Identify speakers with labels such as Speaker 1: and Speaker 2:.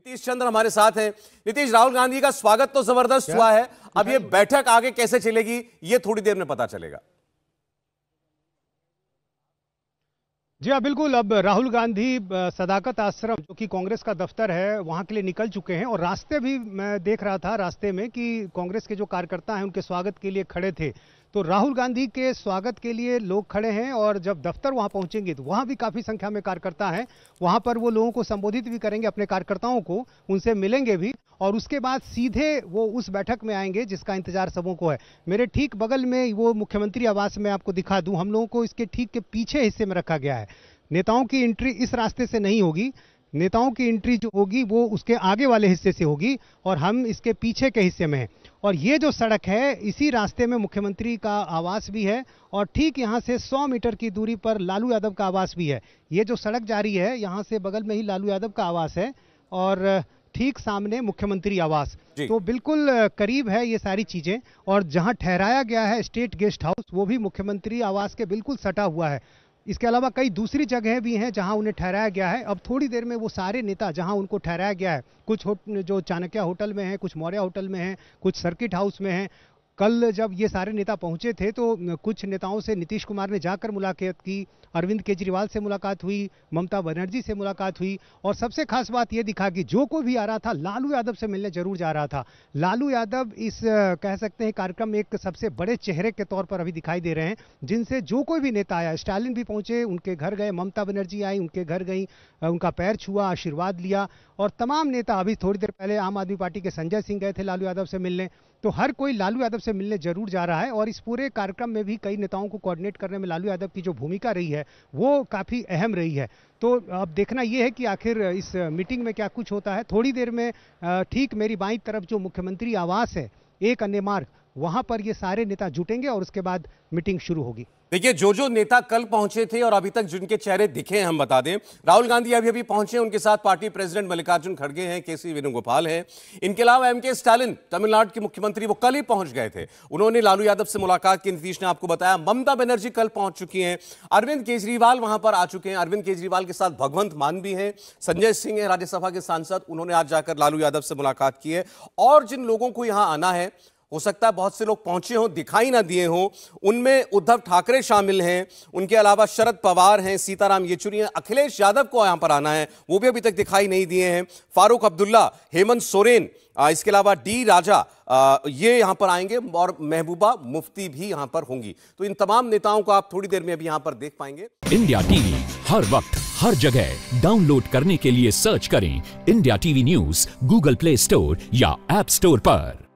Speaker 1: नीतीश चंद्र हमारे साथ हैं। नीतीश राहुल गांधी का स्वागत तो ज़बरदस्त हुआ है। अब ये बैठक आगे कैसे चलेगी ये थोड़ी देर में पता चलेगा।
Speaker 2: जी हाँ बिल्कुल। अब राहुल गांधी सदाकत आश्रम जो कि कांग्रेस का दफ्तर है वहाँ के लिए निकल चुके हैं। और रास्ते भी मैं देख रहा था रास्ते में कि कांग्रेस के जो कार्यकर्ता हैं उनके स्वागत के लिए खड़े थे। तो राहुल गांधी के स्वागत के लिए लोग खड़े हैं और जब दफ्तर वहाँ पहुँचेंगे तो वहाँ भी काफ़ी संख्या में कार्यकर्ता हैं। वहाँ पर वो लोगों को संबोधित भी करेंगे, अपने कार्यकर्ताओं को, उनसे मिलेंगे भी और उसके बाद सीधे वो उस बैठक में आएँगे जिसका इंतज़ार सबों को है। मेरे ठीक बगल में वो मुख्यमंत्री आवास में आपको दिखा दूँ। हम लोगों को इसके ठीक के पीछे हिस्से में रखा गया है। नेताओं की एंट्री इस रास्ते से नहीं होगी। नेताओं की एंट्री जो होगी वो उसके आगे वाले हिस्से से होगी और हम इसके पीछे के हिस्से में हैं। और ये जो सड़क है इसी रास्ते में मुख्यमंत्री का आवास भी है और ठीक यहाँ से 100 मीटर की दूरी पर लालू यादव का आवास भी है। ये जो सड़क जा रही है यहाँ से बगल में ही लालू यादव का आवास है और ठीक सामने मुख्यमंत्री आवास। तो बिल्कुल करीब है ये सारी चीज़ें और जहाँ ठहराया गया है स्टेट गेस्ट हाउस वो भी मुख्यमंत्री आवास के बिल्कुल सटा हुआ है। इसके अलावा कई दूसरी जगह भी हैं जहाँ उन्हें ठहराया गया है। अब थोड़ी देर में वो सारे नेता जहाँ उनको ठहराया गया है, कुछ जो चाणक्य होटल में है, कुछ मौर्य होटल में है, कुछ सर्किट हाउस में है कल जब ये सारे नेता पहुँचे थे तो कुछ नेताओं से नीतीश कुमार ने जाकर मुलाकात की। अरविंद केजरीवाल से मुलाकात हुई, ममता बनर्जी से मुलाकात हुई, और सबसे खास बात यह दिखा कि जो कोई भी आ रहा था, लालू यादव से मिलने ज़रूर जा रहा था। लालू यादव इस कह सकते हैं, कार्यक्रम में एक सबसे बड़े चेहरे के तौर पर अभी दिखाई दे रहे हैं, जिनसे जो कोई भी नेता आया, स्टालिन भी पहुँचे, उनके घर गए, ममता बनर्जी आई, उनके घर गई उनका पैर छुआ, आशीर्वाद लिया, और तमाम नेता अभी थोड़ी देर पहले आम आदमी पार्टी के संजय सिंह गए थे लालू यादव से मिलने। तो हर कोई लालू यादव से मिलने ज़रूर जा रहा है और इस पूरे कार्यक्रम में भी कई नेताओं को कोऑर्डिनेट करने में लालू यादव की जो भूमिका रही है, वो काफ़ी अहम रही है। तो अब देखना ये है कि आखिर इस मीटिंग में क्या कुछ होता है। थोड़ी देर में ठीक मेरी बाई तरफ़ जो मुख्यमंत्री आवास है, एक अन्य मार्ग वहाँ पर ये सारे नेता जुटेंगे और उसके बाद मीटिंग शुरू होगी।
Speaker 1: देखिए जो जो नेता कल पहुँचे थे और अभी तक जिनके चेहरे दिखे हैं, हम बता दें, राहुल गांधी अभी अभी पहुँचे उनके साथ पार्टी प्रेसिडेंट मल्लिकार्जुन खड़गे हैं केसी वेणुगोपाल हैं। इनके अलावा एम के स्टालिन, तमिलनाडु के मुख्यमंत्री, वो कल ही पहुँच गए थे। उन्होंने लालू यादव से मुलाकात की, नीतीश ने आपको बताया, ममता बनर्जी कल पहुँच चुकी हैं। अरविंद केजरीवाल वहाँ पर आ चुके हैं। अरविंद केजरीवाल के साथ भगवंत मान भी हैं। संजय सिंह है, राज्यसभा के सांसद, उन्होंने आज जाकर लालू यादव से मुलाकात की है। और जिन लोगों को यहाँ आना है हो सकता है बहुत से लोग पहुँचे हों, दिखाई ना दिए हों। उनमें उद्धव ठाकरे शामिल हैं। उनके अलावा शरद पवार हैं, सीताराम येचुरी हैं, अखिलेश यादव को यहाँ पर आना है। वो भी अभी तक दिखाई नहीं दिए हैं। फारूक अब्दुल्ला, हेमंत सोरेन इसके अलावा डी राजा ये यहाँ पर आएँगे और महबूबा मुफ्ती भी यहाँ पर होंगी। तो इन तमाम नेताओं को आप थोड़ी देर में अभी यहाँ पर देख पाएँगे।
Speaker 3: इंडिया टीवी, हर वक्त, हर जगह। डाउनलोड करने के लिए सर्च करें India TV news, Google Play Store या एप स्टोर पर।